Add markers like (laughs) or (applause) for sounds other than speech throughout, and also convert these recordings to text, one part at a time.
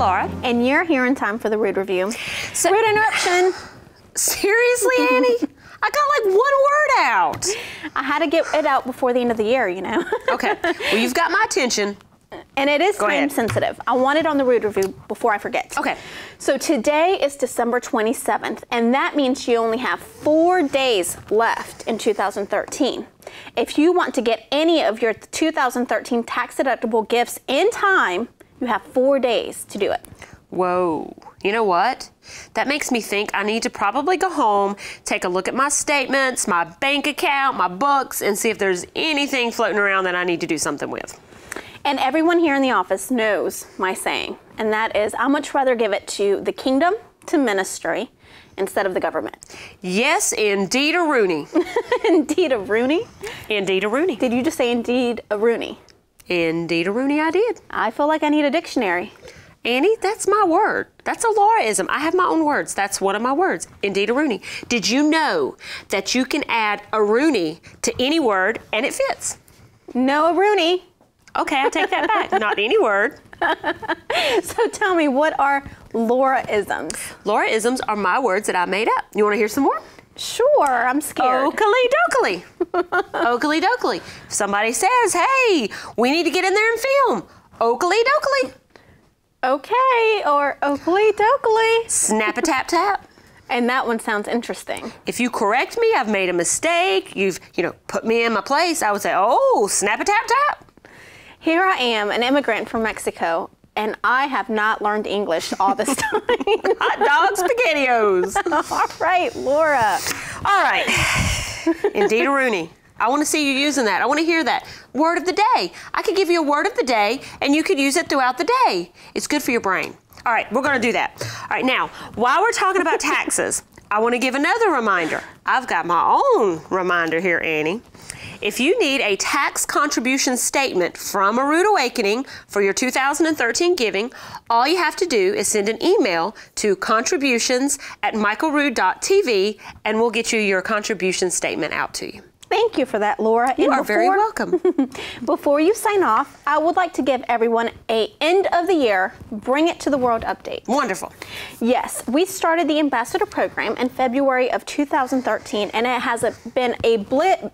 Laura, and you're here in time for the Rood Review. So- Rude interruption. (laughs) Seriously, Anny? I got like one word out. I had to get it out before the end of the year, you know. (laughs) Okay. Well, you've got my attention. And it is Go time ahead. sensitive. I want it on the Rood Review before I forget. Okay. So today is December 27th, and that means you only have four days left in 2013. If you want to get any of your 2013 tax deductible gifts in time, you have four days to do it. Whoa. You know what? That makes me think I need to probably go home, take a look at my statements, my bank account, my books, and see if there's anything floating around that I need to do something with. And everyone here in the office knows my saying, and that is I much rather give it to the kingdom, to ministry, instead of the government. Yes, indeed a Rooney. (laughs) Indeed, a Rooney. Indeed a Rooney. Did you just say indeed a Rooney? Indeed a Rooney I did. I feel like I need a dictionary. Anny, that's my word. That's a Lauraism. I have my own words. That's one of my words. Indeed a Rooney. Did you know that you can add a Rooney to any word and it fits? No, a Rooney. Okay, I take that back. (laughs) Not any word. So tell me, what are Laura-isms? Lauraisms are my words that I made up. You want to hear some more? Sure, I'm scared. Oakley dokley. (laughs) Oakley dokley. If somebody says, hey, we need to get in there and film, Oakley dokley. Okay, or Oakley Dokley. Snap a tap tap. (laughs) And that one sounds interesting. If you correct me, I've made a mistake, you've, you know, put me in my place, I would say, oh, snap a tap tap. Here I am, an immigrant from Mexico, and I have not learned English all this (laughs) time. Hot dog spaghettios. (laughs) all right, Laura. All right. Indeed Rooney. I want to see you using that. I want to hear that. Word of the day. I could give you a word of the day and you could use it throughout the day. It's good for your brain. All right, we're going to do that. All right, now, while we're talking about taxes, I want to give another reminder. I've got my own reminder here, Anny. If you need a tax contribution statement from A Rood Awakening for your 2013 giving, all you have to do is send an email to contributions at michaelrood.tv and we'll get you your contribution statement out to you. Thank you for that, Laura. You are very welcome. (laughs) Before you sign off, I would like to give everyone a end of the year Bring It to the World update. Wonderful. Yes, we started the ambassador program in February of 2013, and it has a, been a blip.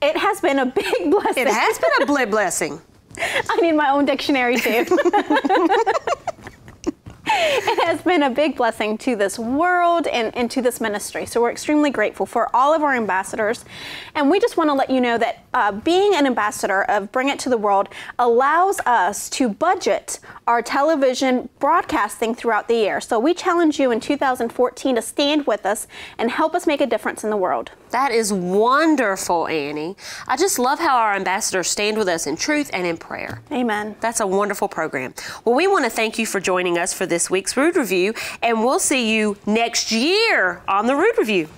It has been a big blessing. It has been a blessing. (laughs) I need my own dictionary too. (laughs) it has been a big blessing to this world and, and to this ministry. So we're extremely grateful for all of our ambassadors. And we just want to let you know that uh, being an ambassador of Bring It to the World allows us to budget our television broadcasting throughout the year. So we challenge you in 2014 to stand with us and help us make a difference in the world. That is wonderful, Anny. I just love how our ambassadors stand with us in truth and in prayer. Amen. That's a wonderful program. Well, we want to thank you for joining us for this week's Rood Review, and we'll see you next year on the Rood Review.